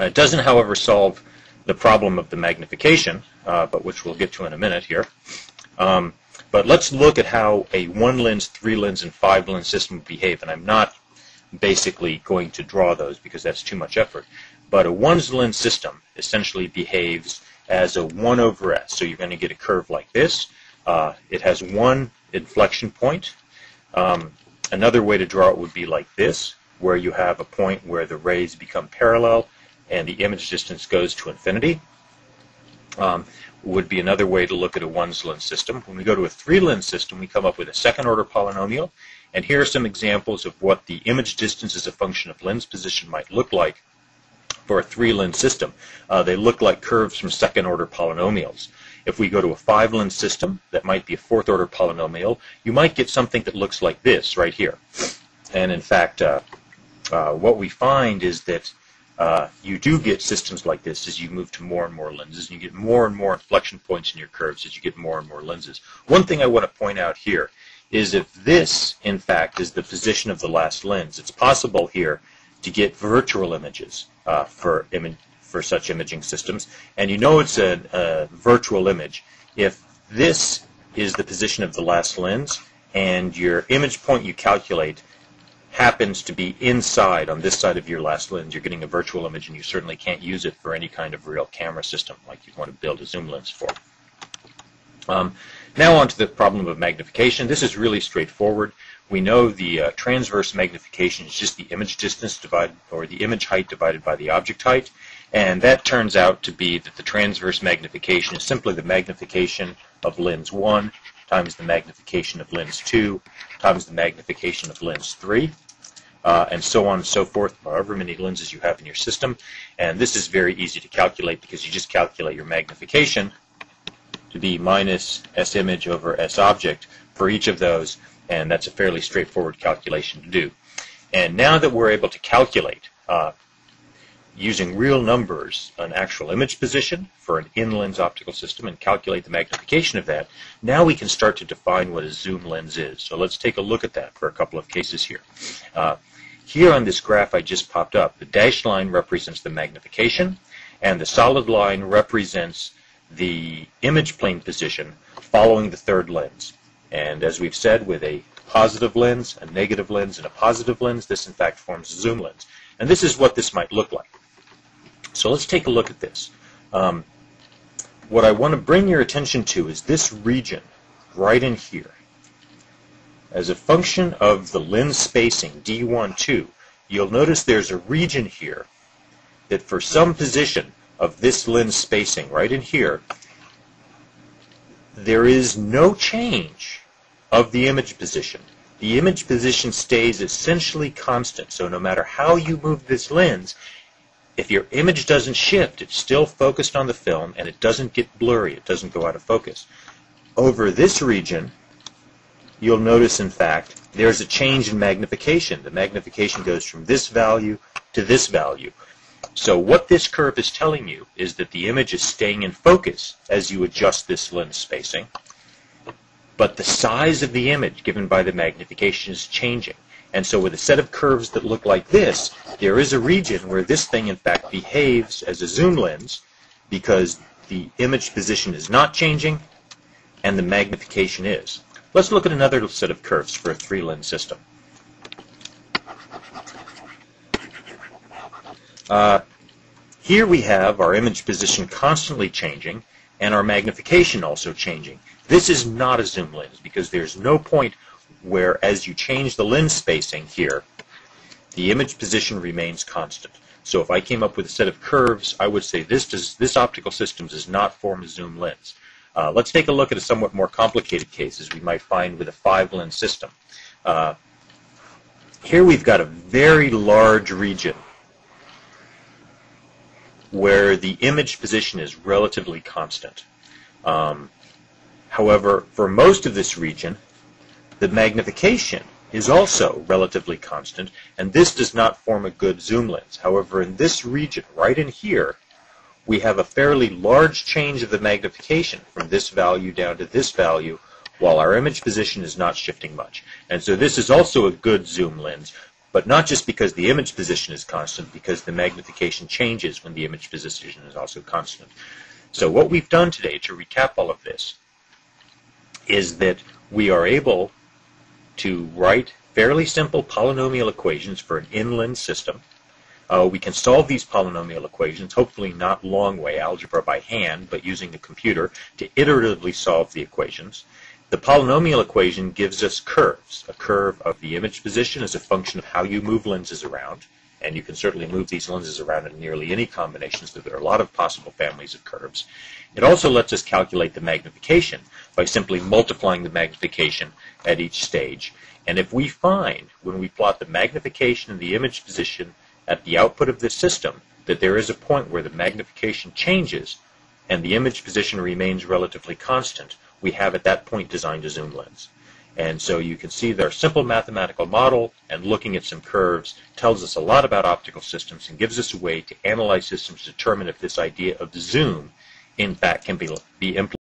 It doesn't, however, solve the problem of the magnification, uh, but which we'll get to in a minute here. Um, but let's look at how a one lens, three lens, and five lens system would behave. And I'm not basically going to draw those because that's too much effort. But a one lens system essentially behaves as a 1 over s. So you're going to get a curve like this. Uh, it has one inflection point. Um, another way to draw it would be like this, where you have a point where the rays become parallel and the image distance goes to infinity. Um, would be another way to look at a one lens system. When we go to a three lens system, we come up with a second order polynomial. And here are some examples of what the image distance as a function of lens position might look like for a three lens system. Uh, they look like curves from second order polynomials. If we go to a five lens system, that might be a fourth order polynomial, you might get something that looks like this right here. And in fact, uh, uh, what we find is that uh, you do get systems like this as you move to more and more lenses, and you get more and more inflection points in your curves as you get more and more lenses. One thing I want to point out here is if this, in fact, is the position of the last lens, it's possible here to get virtual images uh, for, image, for such imaging systems. And you know it's a, a virtual image if this is the position of the last lens and your image point you calculate happens to be inside on this side of your last lens, you're getting a virtual image and you certainly can't use it for any kind of real camera system like you'd want to build a zoom lens for. Um, now on to the problem of magnification. This is really straightforward. We know the uh, transverse magnification is just the image distance divided, or the image height divided by the object height. And that turns out to be that the transverse magnification is simply the magnification of lens 1 times the magnification of lens 2 times the magnification of lens 3 uh, and so on and so forth, however many lenses you have in your system. And this is very easy to calculate because you just calculate your magnification to be minus S image over S object for each of those, and that's a fairly straightforward calculation to do. And now that we're able to calculate uh, using real numbers an actual image position for an n-lens optical system and calculate the magnification of that, now we can start to define what a zoom lens is. So let's take a look at that for a couple of cases here. Uh, here on this graph I just popped up, the dashed line represents the magnification, and the solid line represents the image plane position following the third lens. And as we've said, with a positive lens, a negative lens, and a positive lens, this in fact forms a zoom lens. And this is what this might look like. So let's take a look at this. Um, what I want to bring your attention to is this region right in here as a function of the lens spacing, D12, you'll notice there's a region here that for some position of this lens spacing right in here, there is no change of the image position. The image position stays essentially constant. So no matter how you move this lens, if your image doesn't shift, it's still focused on the film and it doesn't get blurry. It doesn't go out of focus. Over this region, you'll notice, in fact, there's a change in magnification. The magnification goes from this value to this value. So what this curve is telling you is that the image is staying in focus as you adjust this lens spacing, but the size of the image given by the magnification is changing. And so with a set of curves that look like this, there is a region where this thing in fact behaves as a zoom lens because the image position is not changing and the magnification is. Let's look at another set of curves for a three-lens system. Uh, here we have our image position constantly changing and our magnification also changing. This is not a zoom lens because there's no point where as you change the lens spacing here, the image position remains constant. So if I came up with a set of curves, I would say this, does, this optical system does not form a zoom lens. Uh, let's take a look at a somewhat more complicated case, as we might find with a five-lens system. Uh, here we've got a very large region where the image position is relatively constant. Um, however, for most of this region, the magnification is also relatively constant, and this does not form a good zoom lens. However, in this region, right in here, we have a fairly large change of the magnification from this value down to this value while our image position is not shifting much. And so this is also a good zoom lens, but not just because the image position is constant, because the magnification changes when the image position is also constant. So what we've done today, to recap all of this, is that we are able to write fairly simple polynomial equations for an n-lens system. Uh, we can solve these polynomial equations, hopefully not long way algebra by hand, but using a computer to iteratively solve the equations. The polynomial equation gives us curves. A curve of the image position is a function of how you move lenses around, and you can certainly move these lenses around in nearly any combination, so there are a lot of possible families of curves. It also lets us calculate the magnification by simply multiplying the magnification at each stage. And if we find, when we plot the magnification and the image position at the output of this system, that there is a point where the magnification changes and the image position remains relatively constant, we have at that point designed a zoom lens. And so you can see their simple mathematical model and looking at some curves tells us a lot about optical systems and gives us a way to analyze systems to determine if this idea of zoom in fact can be, be implemented